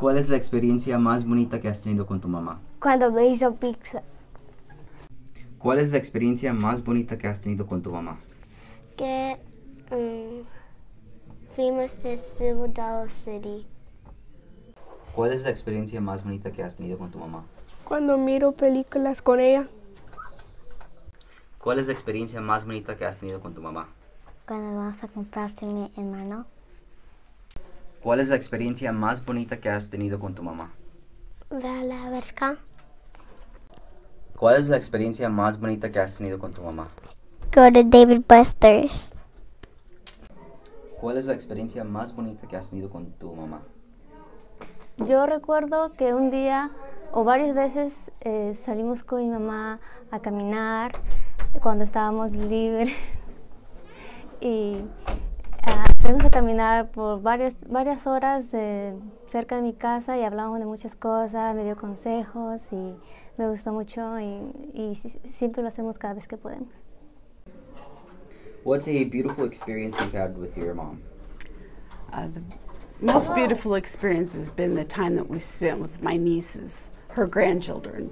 ¿Cuál es la experiencia más bonita que has tenido con tu mamá? Cuando me hizo pizza. ¿Cuál es la experiencia más bonita que has tenido con tu mamá? Que mm, fuimos de Silver Dollar City. ¿Cuál es la experiencia más bonita que has tenido con tu mamá? Cuando miro películas con ella. ¿Cuál es la experiencia más bonita que has tenido con tu mamá? Cuando vamos a comprar mi hermano. ¿Cuál es la experiencia más bonita que has tenido con tu mamá? La la verga. ¿Cuál es la experiencia más bonita que has tenido con tu mamá? Go to David Buster's. ¿Cuál es la experiencia más bonita que has tenido con tu mamá? Yo recuerdo que un día o varias veces eh, salimos con mi mamá a caminar cuando estábamos libres y salimos a caminar por varias, varias horas eh, cerca de mi casa y hablamos de muchas cosas, me dio consejos y me gustó mucho y, y siempre lo hacemos cada vez que podemos. What's a beautiful experience you've had with your mom? Uh, the most beautiful experience has been the time that we've spent with my nieces, her grandchildren.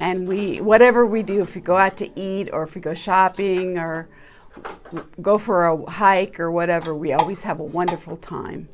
And we, whatever we do, if we go out to eat or if we go shopping or go for a hike or whatever, we always have a wonderful time.